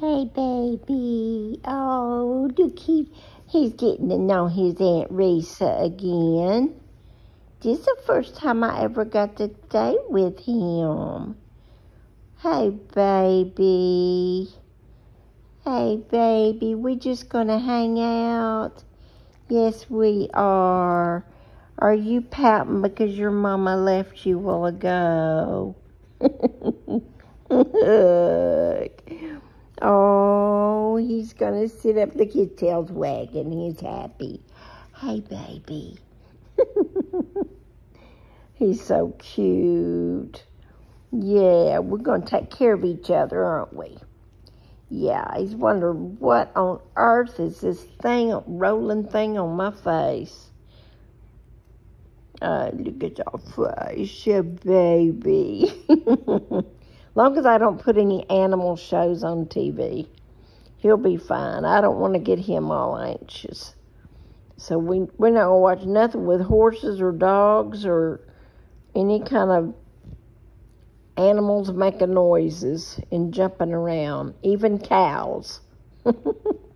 Hey, baby. Oh, look, he, he's getting to know his Aunt Resa again. This is the first time I ever got to stay with him. Hey, baby. Hey, baby, We're just gonna hang out? Yes, we are. Are you pouting because your mama left you while ago? Look. Oh, he's gonna sit up. Look, his tail's wagging. He's happy. Hey, baby. he's so cute. Yeah, we're gonna take care of each other, aren't we? Yeah, he's wondering what on earth is this thing, rolling thing on my face. Uh, look at your face, your baby. long as I don't put any animal shows on TV, he'll be fine. I don't want to get him all anxious. So we, we're not to watch nothing with horses or dogs or any kind of animals making noises and jumping around, even cows.